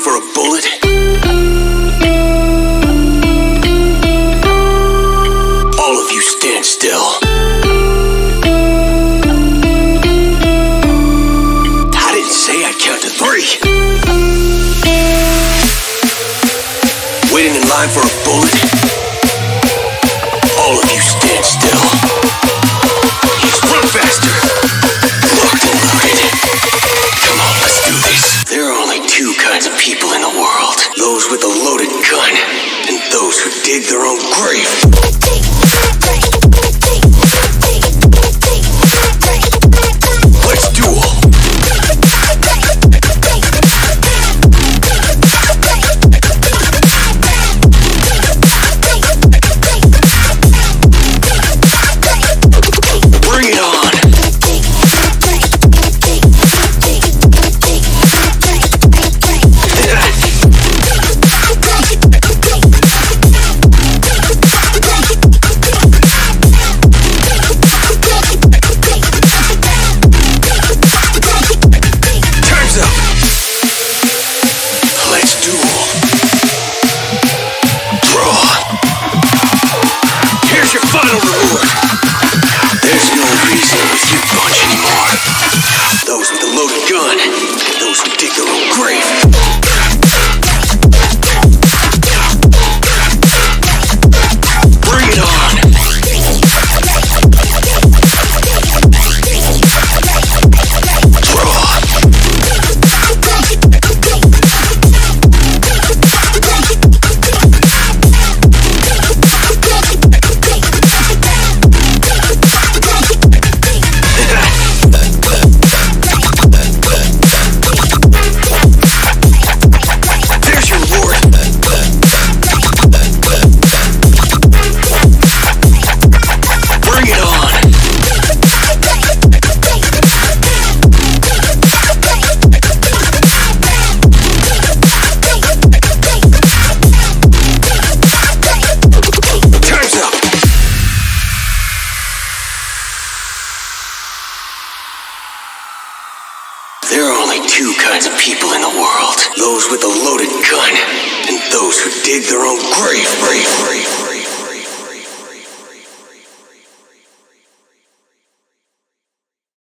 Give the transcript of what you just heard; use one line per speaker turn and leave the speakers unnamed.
line for a bullet? All of you stand still. I didn't say I'd count to three. Waiting in line for a bullet? All of you stand still. Dig their own grave. Only two kinds of people in the world those with a loaded gun, and those who dig their own grave. grave, grave, grave.